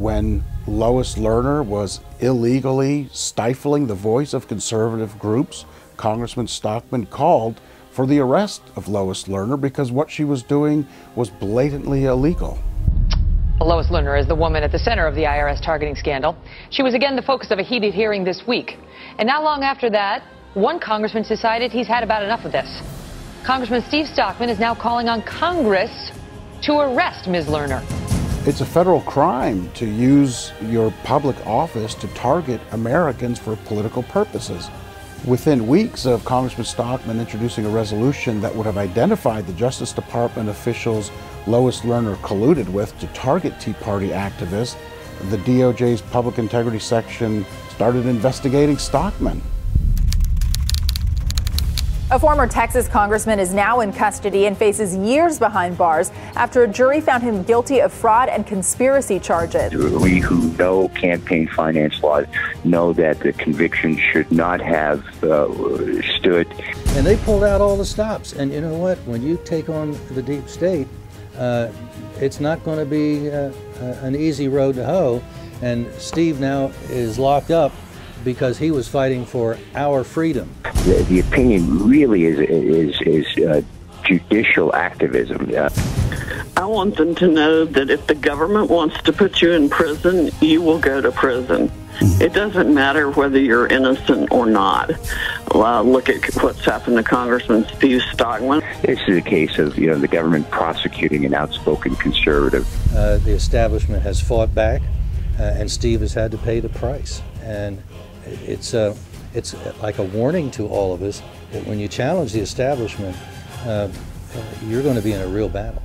when Lois Lerner was illegally stifling the voice of conservative groups, Congressman Stockman called for the arrest of Lois Lerner because what she was doing was blatantly illegal. Lois Lerner is the woman at the center of the IRS targeting scandal. She was again the focus of a heated hearing this week. And not long after that, one congressman decided he's had about enough of this. Congressman Steve Stockman is now calling on Congress to arrest Ms. Lerner. It's a federal crime to use your public office to target Americans for political purposes. Within weeks of Congressman Stockman introducing a resolution that would have identified the Justice Department officials Lois Lerner colluded with to target Tea Party activists, the DOJ's Public Integrity Section started investigating Stockman. A former Texas congressman is now in custody and faces years behind bars after a jury found him guilty of fraud and conspiracy charges. We who know campaign finance laws know that the conviction should not have uh, stood. And they pulled out all the stops. And you know what? When you take on the deep state, uh, it's not going to be uh, an easy road to hoe. And Steve now is locked up because he was fighting for our freedom. The, the opinion really is is is uh, judicial activism. Uh, I want them to know that if the government wants to put you in prison, you will go to prison. It doesn't matter whether you're innocent or not. Uh, look at what's happened to Congressman Steve Stockman. This is a case of you know the government prosecuting an outspoken conservative. Uh, the establishment has fought back, uh, and Steve has had to pay the price. And it's a, it's like a warning to all of us that when you challenge the establishment, uh, you're going to be in a real battle.